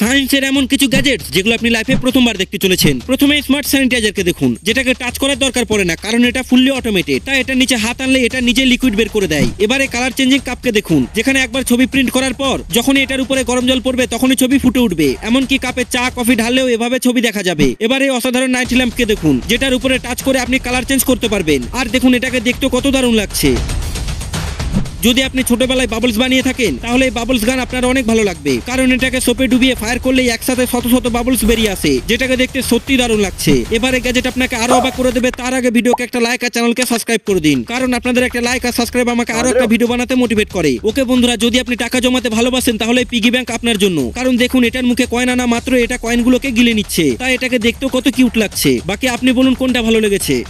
সায়েন্সের এমন কিছু গ্যাজেটস যেগুলো আপনি লাইফে প্রথমবার দেখতে চলেছেন। প্রথমে স্মার্ট স্যানিটাইজারকে দেখুন। যেটাকে টাচ করার দরকার পড়ে না, কারণ এটা ফুললি অটোমেটেড তাই এটা নিচে হাত আনলে এটা নিজে লিকুইড বের করে দেয়। এবারে কালার চেঞ্জিং কাপকে দেখুন। যেখানে একবার ছবি প্রিন্ট করার পর, যখনই এটার উপরে গরম জল পড়বে, তখনই ছবি ফুটে উঠবে। এমনকি কাপে চা কফি ঢাললেও এভাবে ছবি দেখা যাবে। এবারে অসাধারণ নাইট ল্যাম্পকে দেখুন, যেটার উপরে টাচ করে আপনি কালার চেঞ্জ করতে পারবেন। আর দেখুন, এটাকে দেখতে কত দারুণ লাগছে। যদি আপনি ছোটবেলায় বাবলস বানিয়ে থাকেন তাহলে এই বাবলস গান আপনার অনেক ভালো লাগবে। কারণ এটাকে সোপে ডুবিয়ে ফায়ার করলেই একসাথে শত শত বাবলস বেরিয়ে আসে যেটাকে দেখতে সত্যি দারুণ লাগছে। এবারে গ্যাজেট আপনাকে আরও অবাক করে দেবে তার আগে ভিডিওকে একটা লাইক আর চ্যানেলকে সাবস্ক্রাইব করে দিন। কারণ আপনাদের একটা লাইক আর সাবস্ক্রাইব আমাকে আরও একটা ভিডিও বানাতে মোটিভেট করে। ওকে বন্ধুরা যদি আপনি টাকা জমাতে ভালোবাসেন তাহলে পিগি ব্যাংক আপনার জন্য। কারণ দেখুন এটার মুখে কয়েন আনা মাত্র এটা কয়েনগুলোকে গিলে নিচ্ছে। তাই এটাকে দেখতেও কত কিউট লাগছে। বাকি আপনি বলুন কোনটা ভালো লেগেছে।